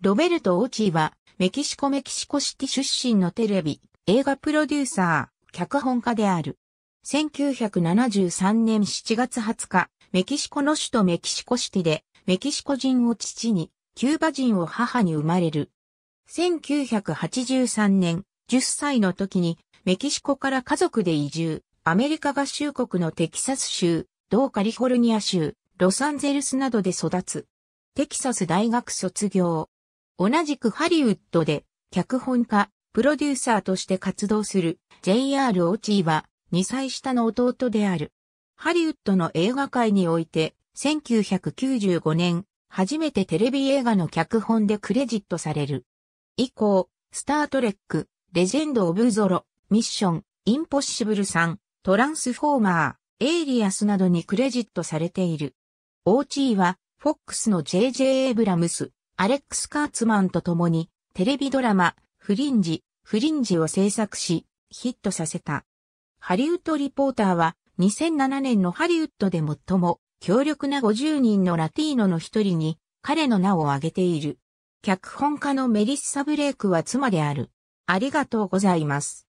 ロベルト・オーチーは、メキシコメキシコシティ出身のテレビ、映画プロデューサー、脚本家である。1973年7月20日、メキシコの首都メキシコシティで、メキシコ人を父に、キューバ人を母に生まれる。1983年、10歳の時に、メキシコから家族で移住、アメリカ合衆国のテキサス州、同カリフォルニア州、ロサンゼルスなどで育つ。テキサス大学卒業。同じくハリウッドで脚本家、プロデューサーとして活動する J.R. オーチーは2歳下の弟である。ハリウッドの映画界において1995年初めてテレビ映画の脚本でクレジットされる。以降、スタートレック、レジェンド・オブ・ゾロ、ミッション、インポッシブル3、トランスフォーマー、エイリアスなどにクレジットされている。オーチーは、フォックスの J.J. エブラムス、アレックス・カーツマンと共にテレビドラマフリンジ、フリンジを制作しヒットさせた。ハリウッドリポーターは2007年のハリウッドで最も強力な50人のラティーノの一人に彼の名を挙げている。脚本家のメリッサ・ブレイクは妻である。ありがとうございます。